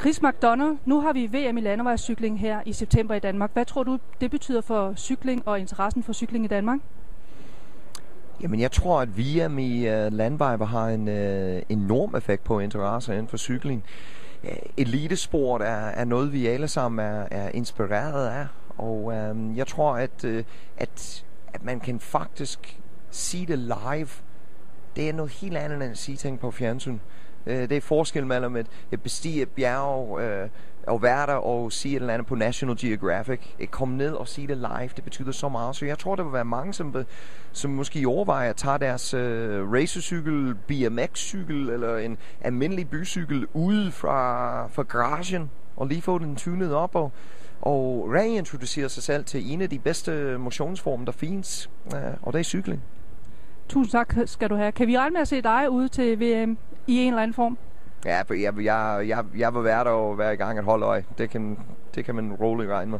Chris McDonald, nu har vi VM i landevejscykling her i september i Danmark. Hvad tror du, det betyder for cykling og interessen for cykling i Danmark? Jamen, jeg tror, at VM i øh, uh, landvej har en uh, enorm effekt på interesse inden for cykling. Uh, elitesport er, er noget, vi alle sammen er, er inspireret af. Og um, jeg tror, at, uh, at, at man kan faktisk sige det live. Det er noget helt andet end at sige ting på fjernsyn. Uh, Øh, det er forskel mellem et, et bestige et bjerg, uh, og være der og sige et eller andet på National Geographic. At komme ned og sige det live, det betyder så meget. Så jeg tror, der vil være mange, som, som måske overvejer at tage deres uh, racercykel, BMX-cykel eller en almindelig bycykel ude fra, fra garagen og lige få den tunet op og, og reintroducere sig selv til en af de bedste motionsformer, der findes, uh, og det er cykling. Tusind tak skal du have. Kan vi regne med at se dig ude til VM i en eller anden form? Ja, for jeg, jeg, jeg, jeg vil være der og være i gang et hold øje. Det kan, det kan man roligt regne med.